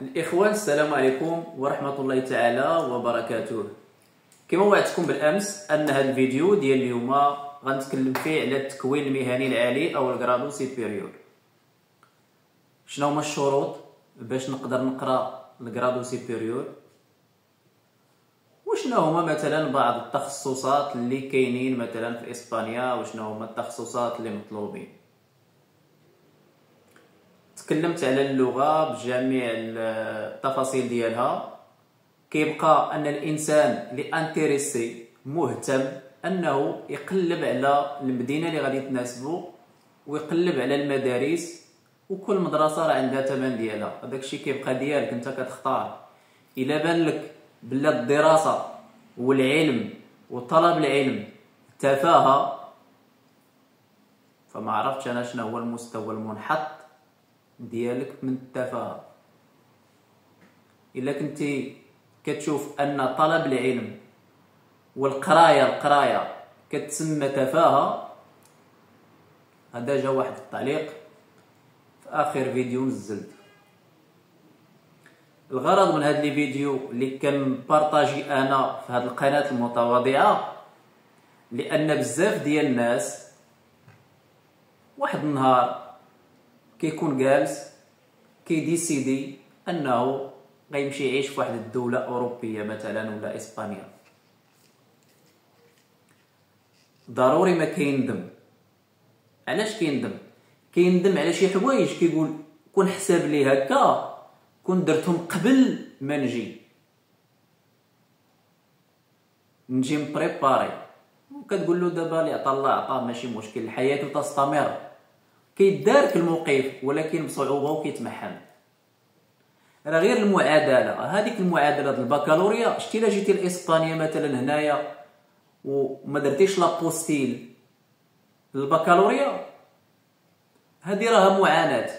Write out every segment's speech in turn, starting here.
الإخوان السلام عليكم ورحمة الله تعالى وبركاته. كما وعدتكم بالأمس أن هذا الفيديو ديال اليوم غنتكلم فيه على التكوين المهني العالي أو ال grado superior شنو هما الشروط باش نقدر نقرأ ال grado superior وشنو هما مثلا بعض التخصصات اللي كاينين مثلا في إسبانيا؟ وشنو هما التخصصات اللي مطلوبين؟ تكلمت على اللغة بجميع التفاصيل ديالها. كيبقى أن الإنسان اللي انتريسي مهتم أنه يقلب على المدينة اللي غادي تناسبو ويقلب على المدارس وكل مدرسة راه عندها ثمن ديالها. هذاك الشيء كيبقى ديالك أنت كتختار. إلا بان لك بلا الدراسة والعلم وطلب العلم تفاهة فما عرفتش أنا شنو هو المستوى المنحط ديالك من التفاهة. إلا كنتي كتشوف أن طلب العلم والقراية القراية كتسمى تفاهة هذا جا واحد التعليق. في آخر فيديو نزلت. الغرض من هذا الفيديو اللي كنبارطاجي أنا في هذه القناة المتواضعة لأن بزاف ديال الناس واحد النهار كيكون جالس كيديسيدي أنه غيمشي يعيش في واحد الدولة أوروبية مثلا ولا إسبانيا. ضروري ما كيندم. علاش كيندم؟ كيندم على شي حوايج كيقول كون حساب لي هكا كون درتهم قبل ما نجي. نجي مبريباري وكتقول له دابا اللي عطا الله عطاه ماشي مشكل الحياة تستمر. كيدارك الموقف ولكن بصعوبة وكيتمحن. راه غير المعادلة. هذيك المعادلة ديال البكالوريا شتي إلا جيتي لإسبانيا مثلا هنايا وما درتيش l'apostille البكالوريا هذه راه معاناة.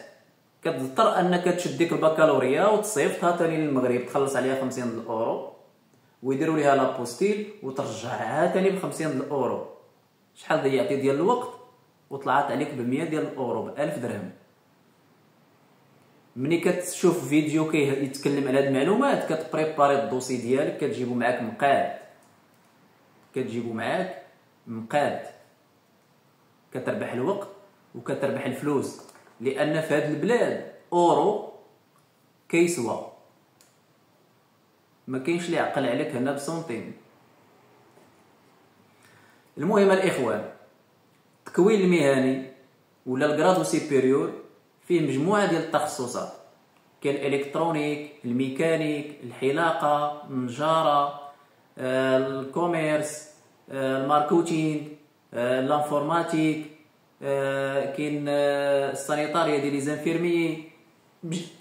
كتضطر أنك تشد ديك البكالوريا وتصيفطها ثاني للمغرب تخلص عليها 50 اورو ويديروا ليها l'apostille وترجعها ثاني ب 50 اورو شحال ضيعتي ديال الوقت؟ وطلعت عليك ب 100 ديال الأورو ب 1000 درهم. ملي كتشوف فيديو كيتكلم على هاد المعلومات كتبريباري ال dossier ديالك كتجيبو معاك مقاد. كتجيبو معاك مقاد. كتربح الوقت وكتربح الفلوس لأن في هاد البلاد أورو كيسوى ما كاينش اللي يعقل عليك هنا بسنتيم المهم الإخوان التكوين المهني ولا ال grado superior فيه مجموعة ديال التخصصات. كاين ال électronique الميكانيك الحلاقة النجاره آه، ال commerce آه، ال marketing آه، l'informatique كاين ال sanitaria ديال les infirmiers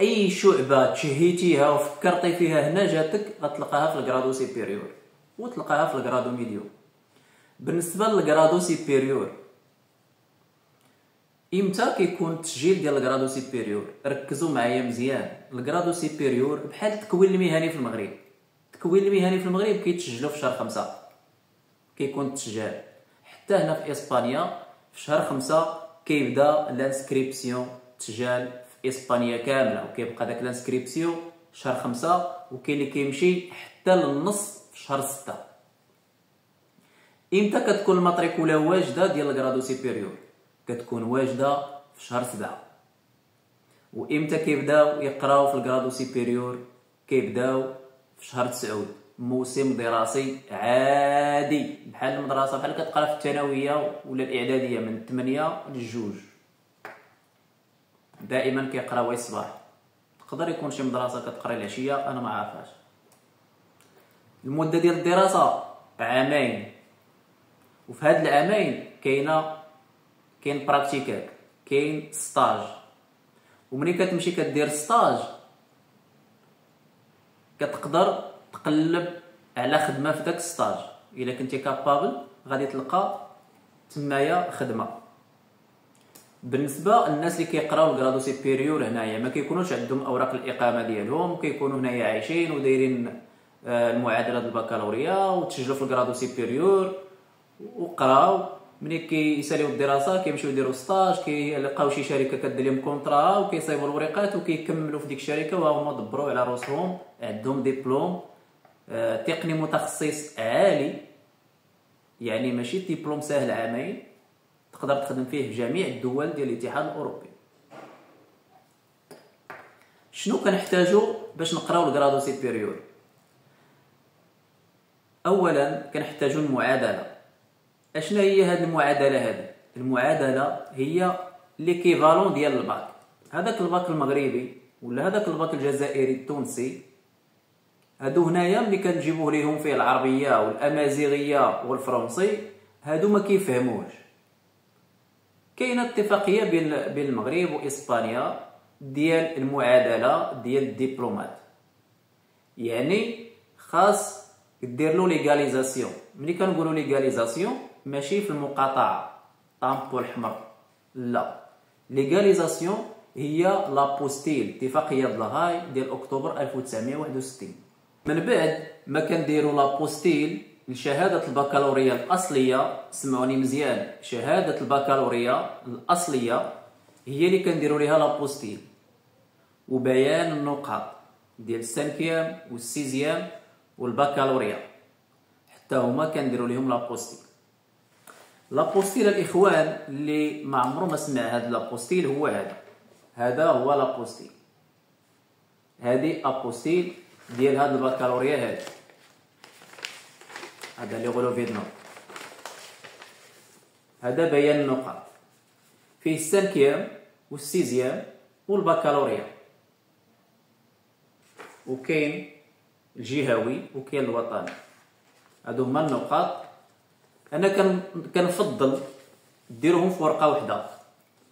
أي شعبة تشهيتيها وفكرتي فيها هنا جاتك غتلقاها في ال grado superior وتلقاها في ال grado medio. بالنسبة لل grado superior إمتى كيكون التسجيل ديال ال grado superior؟ ركزوا معايا مزيان. ال grado superior بحال التكوين المهني في المغرب. التكوين المهني في المغرب كيتسجلوا في شهر خمسة. كيكون التسجيل حتى هنا في إسبانيا في شهر خمسة كيبدا l'inscription تسجال في إسبانيا كاملة. وكيبقى داك l'inscription شهر خمسة وكاين اللي كيمشي حتى للنص في شهر ستة. إمتى كتكون ال matrícula واجدة ديال ال grado superior؟ كتكون واجدة في شهر سبعة. وإمتى كيبداو؟ يقراو في ال grado superior. كيبداو في شهر تسعود. موسم دراسي عادي. بحال المدرسة بحال كتقرا في الثانوية ولا الإعدادية من 8 للجوج. دائما كيقراو الصباح تقدر يكون شي مدرسة كتقرا العشية أنا ما عارفاش المدة ديال الدراسة عامين. وفي هاد العامين كاينة كاين prácticas كاين stage وملي كتمشي كدير stage كتقدر تقلب على خدمه في داك stage الا كنتي capable غادي تلقى تمايا خدمه بالنسبة للناس اللي كيقراو ال grado superior هنايا ما كيكونوش عندهم اوراق الاقامه ديالهم كيكونوا هنايا عايشين ودايرين المعادله البكالوريا وتسجلوا في ال grado superior وقراو ملي كيساليو الدراسة كيمشيو يديروا stage كيلقاو شي شركة كدير لهم contrat وكيصايبوا الوريقات وكيكملوا في ديك الشركة وهما دبروا على راسهم عندهم ديبلوم آه، تقني متخصص عالي. يعني ماشي ديبلوم سهل عامين تقدر تخدم فيه في جميع الدول ديال الاتحاد الأوروبي. شنو كنحتاجو باش نقراو ال grado superior اولا كنحتاجو المعادلة. اشنا هي هذه المعادلة هذه المعادلة هي l'équivalence ديال الباك. هذاك الباك المغربي ولا هذاك الباك الجزائري التونسي هادو هنايا ملي كنجيبوه ليهم فيه العربية والأمازيغية والفرنسي هادو ما كيفهموش كاينة اتفاقية بين بين المغرب وإسبانيا ديال المعادلة ديال الدبلومات. يعني خاص دير له légalisation. ملي كنقولوا légalisation ماشي في المقاطعة. tampon الحمر لا. légalisation هي l'apostille اتفاقيه لاهاي ديال أكتوبر 1961 من بعد ما كنديروا l'apostille لشهادة البكالوريا الأصلية سمعوني مزيان. شهادة البكالوريا الأصلية هي اللي كنديروا ليها l'apostille وبيان النقاط ديال ال cinquième وال sixième والبكالوريا. حتى هما كنديروا لهم l'apostille l'apostille الإخوان اللي ما عمره ما سمع هذا l'apostille هو هذا هذا هو لابوستيل. هذه apostille ديال هاد البكالوريا هاد هذا اللي يقولوا فيدنا. هذا بيان النقاط. فيه السانكيام والسيزيام والبكالوريا. وكاين الجهوي وكاين الوطني. هادو هما النقاط أنا كنفضل ديروهم في ورقة واحدة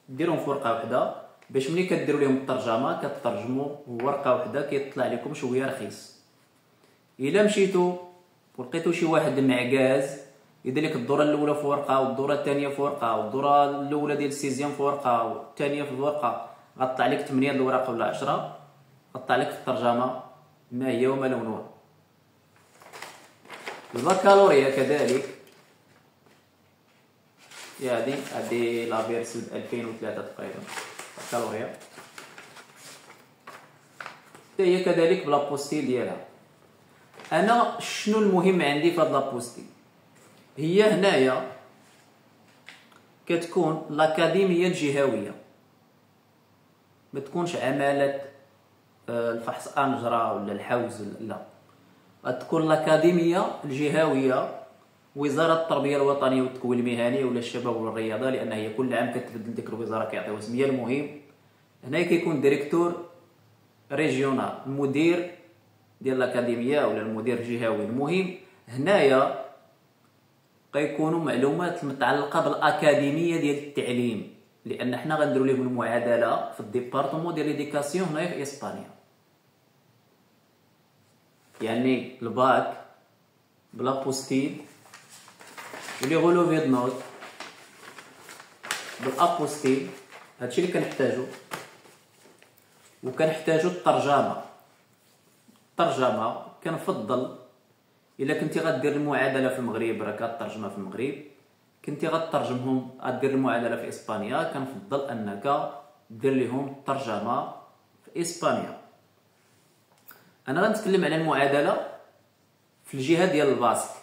ديروهم في ورقة واحدة باش ملي كديروا لهم الترجمة كترجموا ورقة واحدة كيطلع لكم شوية رخيص. إلا مشيتو ولقيتو شي واحد معكاز يدير لك الدورة الأولى في ورقة والدورة الثانية في ورقة والدورة الأولى ديال ال sixième في ورقة والثانية في ورقة. غطلع لك 8 الوراق ولا 10 غطلع لك في الترجمة ما هي وما لونها. البكالوريا كذلك. هذه هذه la version 2003 تقريبا. البكالوريا هي كذلك ب l'apostille ديالها. أنا شنو المهم عندي في هاد l'apostille هي هنايا كتكون الاكاديميه الجهويه ما تكونش عمالة آه، الفحص انجرا ولا الحوز لا. غتكون الاكاديميه الجهوية وزارة التربية الوطنية والتكوين المهني ولا الشباب والرياضة لأن هي كل عام كتبدل ديك الوزاره كيعطيوها سميه المهم هنا كيكون directeur régional المدير ديال الأكاديمية ولا المدير الجهوي. المهم هنايا غيكونوا معلومات متعلقة بالأكاديمية ديال التعليم لأن حنا غنديروا لهم المعادلة في ال département ديال l'éducation هنايا في إسبانيا. يعني الباك ب l'apostille و le relevé de notes بال apostille هادشي اللي كنحتاجو وكنحتاجو الترجمه الترجمه كنفضل الا كنتي غدير المعادله في المغرب راه كترجمها في المغرب كنتي غترجمهم غدير المعادله في اسبانيا كنفضل انك دير لهم الترجمه في اسبانيا أنا غنتكلم على المعادله في الجهه ديال الباسك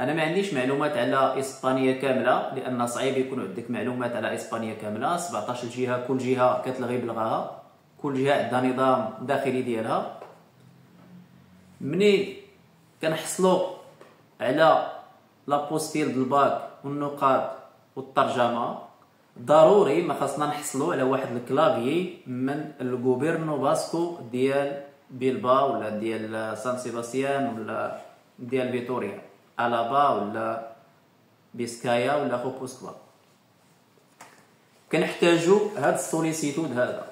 أنا ما عنديش معلومات على إسبانيا كاملة لأن صعيب يكون عندك معلومات على إسبانيا كاملة. 17 جهة كل جهة كتلغي بلغاها. كل جهة عندها نظام داخلي ديالها. مني كنحصلوا على l'apostille ديال الباك والنقاط والترجمة؟ ضروري ما خاصنا نحصلوا على واحد ال clave من ال Gobierno Vasco ديال بيلباو ولا ديال سان سيباستيان ولا ديال فيتوريا. ألابا ولا بيسكايا ولا غيبوسكوا كنحتاجو هاد ال solicitud هذا.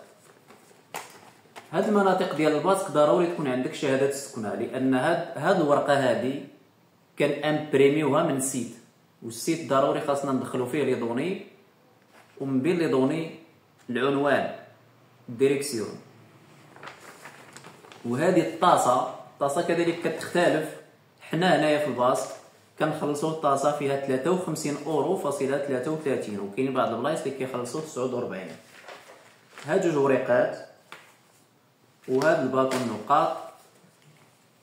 هاد المناطق ديال الباسك ضروري تكون عندك شهادة السكنة لأن هاد هاد الورقة هادي كان imprimi وها من site وال site ضروري خاصنا ندخلو فيه les données ومن بين les données العنوان ال dirección. وهذه ال tasa ال tasa كذلك كتختلف حنا هنايا في الباسك كنخلصوا ال tasa فيها 53 أورو فاصلة 33 وكاين بعض البلايص اللي كيخلصوا 49 هاد جوج وريقات وهاد الباطو النقاط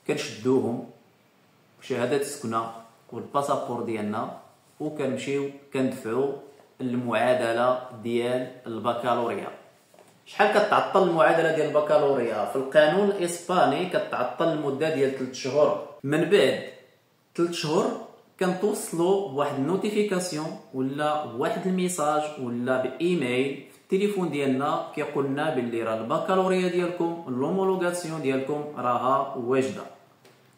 كنشدوهم بشهادة السكنة وال passeport ديالنا وكنمشيو كندفعو المعادلة ديال البكالوريا. شحال كتعطل المعادلة ديال البكالوريا؟ في القانون الإسباني كتعطل المدة ديال 3 شهور. من بعد 3 شهور كنتوصلوا بواحد ال notification ولا بواحد ال message ولا بإيميل في التليفون ديالنا كيقول لنا باللي راه البكالوريا ديالكم l'homologation ديالكم راها واجدة.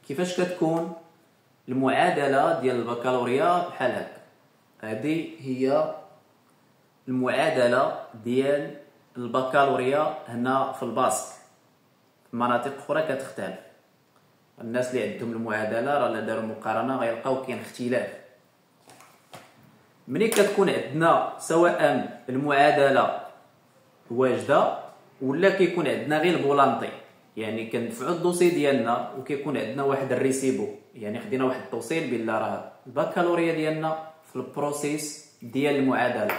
كيفاش كتكون المعادلة ديال البكالوريا بحال هكا؟ هذه هي المعادلة ديال البكالوريا هنا في الباسك مناطق أخرى كتختلف. الناس اللي عندهم المعادلة راه داروا مقارنة غيلقاو كاين اختلاف. ملي كتكون عندنا سواء المعادلة واجدة ولا كيكون عندنا غير ال volante يعني كندفعوا ال dossier ديالنا وكيكون عندنا واحد ال recibo يعني خدينا واحد التوصيل بلا راه البكالوريا ديالنا في ال process ديال المعادلة.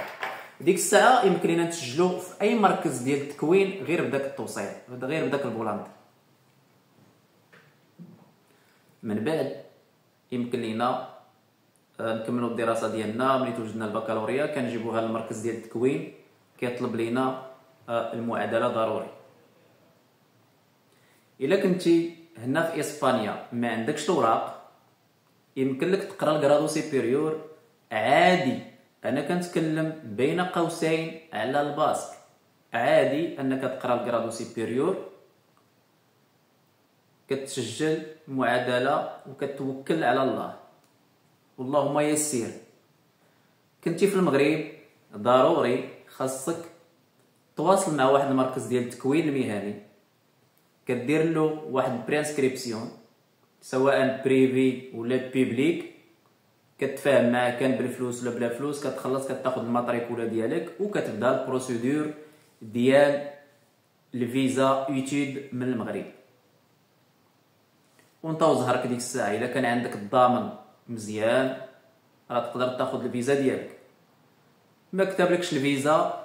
ديك الساعة يمكن لنا نسجلو في أي مركز ديال التكوين غير بداك التوصيل غير بداك ال volante من بعد يمكن لينا آه، نكملوا الدراسة ديالنا ملي توجدنا البكالوريا كنجيبوها للمركز ديال التكوين كيطلب لينا آه، المعادلة ضروري. إلا كنتي هنا في إسبانيا ما عندكش الاوراق يمكن لك تقرأ ال grado superior عادي أنا كنتكلم بين قوسين على الباسك. عادي أنك تقرأ الكرادو سيبيريور كتسجل معادلة وكتوكل على الله. واللهم يسير. كنتي في المغرب؟ ضروري. خاصك تواصل مع واحد المركز ديال التكوين المهني. كدير له واحد préinscription سواء privé ولا public كتفاهم معاه كان بالفلوس ولا بلا فلوس كتخلص كتاخذ ال matrícula ديالك وكتبدا ال procédure ديال الفيزا d'études من المغرب. وانت وزهرك ديك الساعة. إلا كان عندك الضامن مزيان راه تقدر تاخذ الفيزا ديالك. ما كتبلكش الفيزا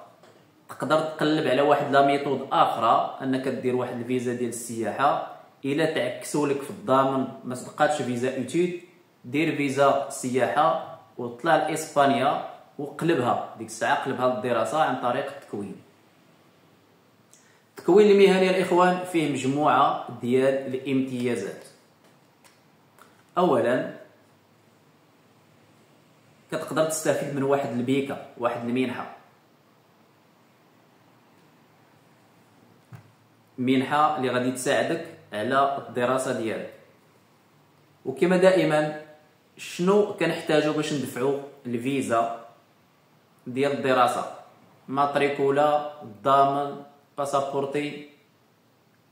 تقدر تقلب على واحد la méthode آخرى أنك دير واحد الفيزا ديال السياحة. إلا تعكسوا لك في الضامن ما صدقاتش فيزا d'études دير فيزا سياحة وطلع لإسبانيا وقلبها. ديك الساعة قلبها للدراسة عن طريق التكوين. التكوين المهني الاخوان فيه مجموعة ديال الامتيازات. اولا كتقدر تستفيد من واحد البيكه واحد المنحه منحه اللي غادي تساعدك على الدراسة ديالك. وكما دائما شنو كنحتاجو باش ندفعو الفيزا ديال الدراسة؟ ماتريكولا الضامن باسابورتي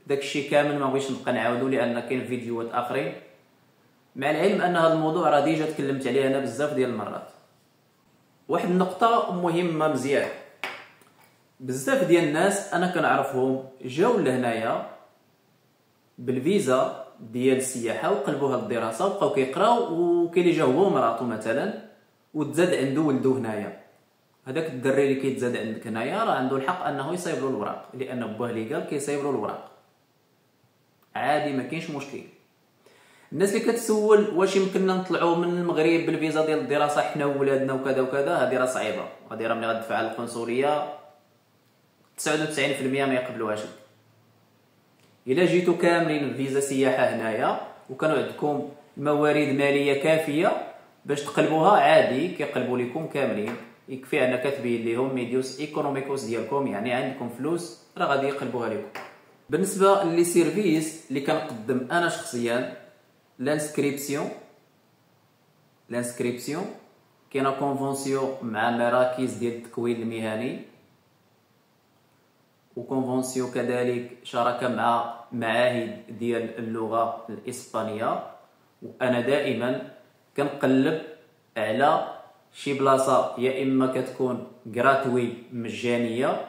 داكشي كامل ما بغيتش نبقى نعاودو لأن كاين فيديوهات آخرين. مع العلم أن هذا الموضوع راه déjà تكلمت عليه أنا بزاف ديال المرات. واحد النقطة مهمة مزيان. بزاف ديال الناس أنا كنعرفهم جاو لهنايا بالفيزا ديال السياحة وقلبوها للدراسه وبقاو كيقراو وكاين اللي جا هو ومراته مثلا وتزاد عنده ولدو هنايا. هذاك الدري اللي كيتزاد عندك هنايا راه عنده الحق أنه يصايب له الوراق لأن باه اللي قال كيصايب له الوراق. عادي ما كاينش مشكل. الناس اللي كتسول واش يمكننا نطلعوا من المغرب بالفيزا ديال الدراسة حنا وولادنا وكذا وكذا هذه راه صعيبة. هذه راه ملي غتدفع على القنصليه 99% ما يقبلوهاش. إلا جيتو كاملين فيزا سياحة هنايا وكانوا عندكم موارد مالية كافية باش تقلبوها عادي كيقلبوا لكم كاملين. يكفي أنك تبين لهم medios económicos ديالكم يعني عندكم فلوس راه غادي يقلبوها لكم بالنسبة les services اللي كنقدم أنا شخصيا l'inscription l'inscription كاينة convention مع مراكز ديال التكوين المهني و convention كذلك شراكه مع معاهد ديال اللغة الاسبانيه وأنا دائما كنقلب على شي بلاصه يا اما كتكون gratuit مجانيه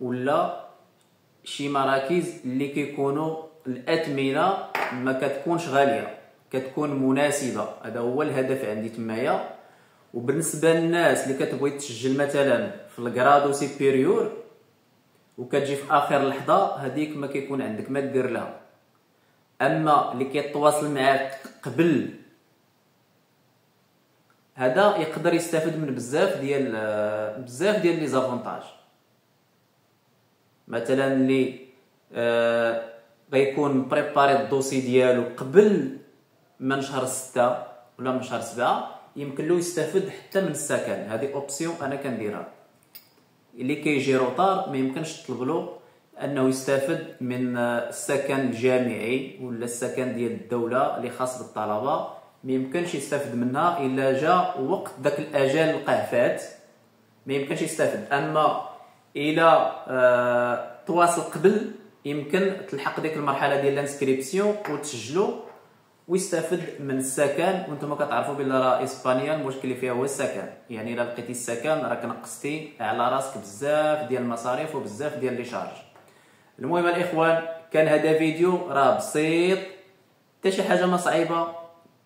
ولا شي مراكز اللي كيكونوا الاثمنه ما كتكونش غاليه كتكون مناسبة. هذا هو الهدف عندي تمايا. وبالنسبة للناس اللي كتبغي تسجل مثلا في ال grado superior وكتجي في آخر لحظة هذيك ما كيكون عندك ما دير لها. أما اللي كيتواصل معاك قبل هذا يقدر يستافد من بزاف ديال بزاف ديال les avantages. مثلا اللي آه غيكون préparé ال dossier ديالو قبل من شهر ستة ولا من شهر سبعة يمكن له يستافد حتى من السكن. هذه option أنا كنديرها. اللي كيجي retard ما يمكنش تطلب له أنه يستافد من السكن الجامعي ولا السكن ديال الدولة اللي خاص بالطلبة. ما يمكنش يستافد منها إلا جا وقت داك الاجال لقاه فات ما يمكنش يستافد أما إلى آه تواصل قبل يمكن تلحق ديك المرحلة ديال ال inscription وتسجلوا ويستافد من السكن وأنتم كتعرفوا بلي راه اسبانيا المشكل فيها هو السكن. يعني إلا لقيتي السكن راك نقصتي على راسك بزاف ديال المصاريف وبزاف ديال les charges. المهم الإخوان كان هذا فيديو راه بسيط حتى شي حاجة ما صعيبة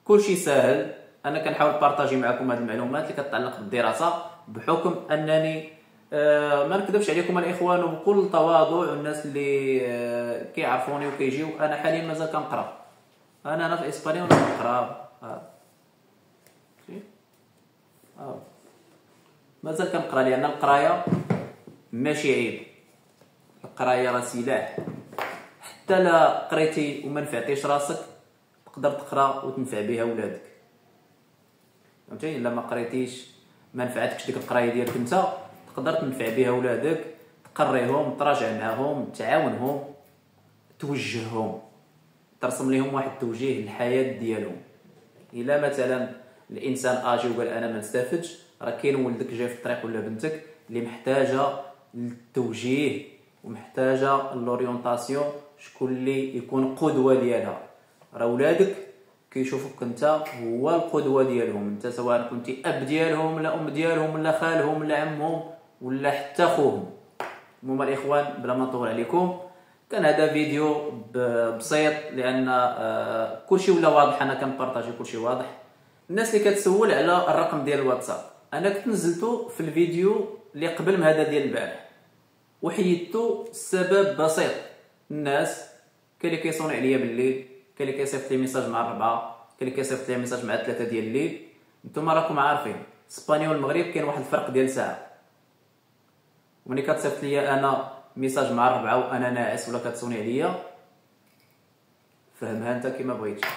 كلشي ساهل. أنا كنحاول بارطاجي معكم هذه المعلومات اللي كتعلق بالدراسة بحكم أنني آه ما نكذبش عليكم الإخوان وبكل تواضع الناس اللي آه كيعرفوني وكيجيو أنا حاليا مازال كنقرأ. أنا أنا في إسبانيا وأنا آه. آه. مازال كنقرأ لأن القراية ماشي عيب القراية راه سلاح. حتى لا قريتي وما نفعتيش راسك تقدر تقرأ وتنفع بها ولادك. فهمتي؟ إلا ما قريتيش ما نفعتكش ديك القراية ديالك أنت تقدر تنفع بها ولادك تقريهم تراجع معاهم تعاونهم توجههم. ترسم لهم واحد التوجيه للحياة ديالهم. إلا مثلا الإنسان أجي وقال أنا ما نستافدش راه كاين ولدك جاي في الطريق ولا بنتك اللي محتاجة للتوجيه ومحتاجة l'orientation شكون اللي يكون قدوة ديالها. راه ولادك كيشوفوك أنت هو القدوة ديالهم. أنت سواء كنتي أب ديالهم ولا أم ديالهم ولا خالهم ولا عمهم ولا حتى خوهم المهم الإخوان بلا ما نطول عليكم كان هذا فيديو بسيط لأن آه، كلشي ولا واضح. أنا كن partager كلشي واضح. الناس اللي كتسول على الرقم ديال الواتساب. أنا كنت نزلته في الفيديو اللي قبل من هذا ديال البارح. وحيدته السبب بسيط. الناس كاين اللي كيصوني عليا بالليل كاين اللي كيصيفط لي message مع الربعة كاين اللي كيصيفط لي message مع الثلاثة ديال الليل. نتوما راكم عارفين اسبانيا والمغرب كاين واحد الفرق ديال ساعة. وملي كتصيفط ليا أنا message مع الربعة وأنا ناعس ولا كتصوني عليا. فهمها أنت كيما بغيتي.